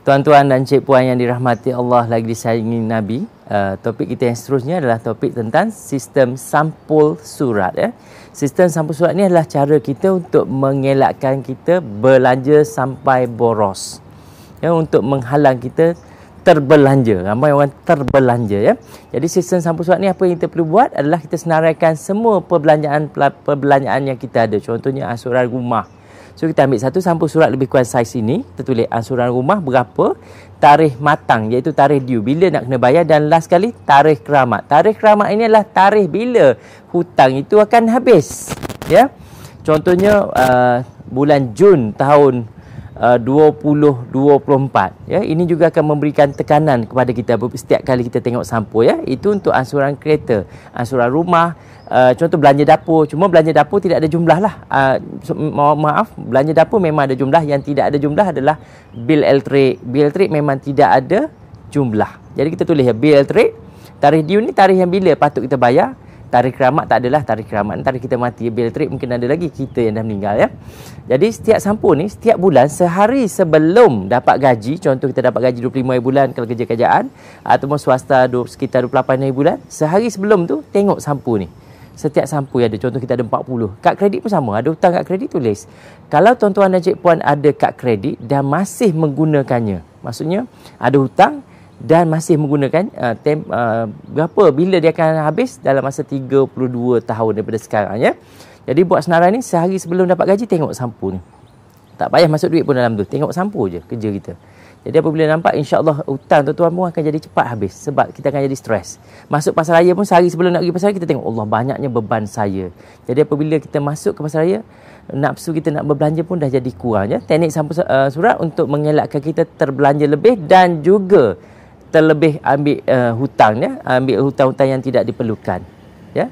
Tuan-tuan dan cik puan yang dirahmati Allah lagi disayangi Nabi, uh, topik kita yang seterusnya adalah topik tentang sistem sampul surat ya. Sistem sampul surat ni adalah cara kita untuk mengelakkan kita belanja sampai boros. Ya untuk menghalang kita terbelanja. Ramai orang terbelanja ya. Jadi sistem sampul surat ni apa yang kita perlu buat adalah kita senaraikan semua perbelanjaan perbelanjaan yang kita ada. Contohnya asuran rumah So kita ambil satu sampul surat lebih kurang saiz ini, kita tulis ansuran rumah berapa, tarikh matang iaitu tarikh due bila nak kena bayar dan last sekali tarikh keramat. Tarikh keramat ini adalah tarikh bila hutang itu akan habis. Ya. Contohnya uh, bulan Jun tahun uh, 2024 ya. Ini juga akan memberikan tekanan kepada kita. Setiap kali kita tengok sampul ya itu untuk ansuran kereta ansuran rumah uh, contoh belanja dapur. Cuma belanja dapur tidak ada jumlah lah. Uh, ma- maaf belanja dapur memang ada jumlah. Yang tidak ada jumlah adalah bil elektrik. Bil elektrik memang tidak ada jumlah. Jadi kita tulis ya bil elektrik tarikh due ni tarikh yang bila patut kita bayar tarikh keramat tak adalah tarikh keramat. Tarikh kita mati bil elektrik mungkin ada lagi kita yang dah meninggal ya. Jadi setiap sampul ni setiap bulan sehari sebelum dapat gaji contoh kita dapat gaji 25 hari bulan kalau kerja kerajaan ataupun swasta sekitar 28 hari bulan sehari sebelum tu tengok sampul ni. Setiap sampul ada contoh kita ada 40 kad kredit pun sama ada hutang kad kredit tulis. Kalau tuan-tuan dan cik puan ada kad kredit dan masih menggunakannya. Maksudnya ada hutang dan masih menggunakan uh, tem, uh, berapa bila dia akan habis dalam masa 32 tahun daripada sekarang ya jadi buat senarai ni sehari sebelum dapat gaji tengok sampul ni tak payah masuk duit pun dalam tu tengok sampul je kerja kita jadi apabila nampak insya-Allah hutang tuan-tuan pun akan jadi cepat habis sebab kita akan jadi stres. Masuk pasar raya pun sehari sebelum nak pergi pasar raya kita tengok Allah banyaknya beban saya. Jadi apabila kita masuk ke pasar raya nafsu kita nak berbelanja pun dah jadi kurang ya. Teknik sampul uh, surat untuk mengelakkan kita terbelanja lebih dan juga terlebih ambil uh, hutang ya, ambil hutang-hutang yang tidak diperlukan. Ya.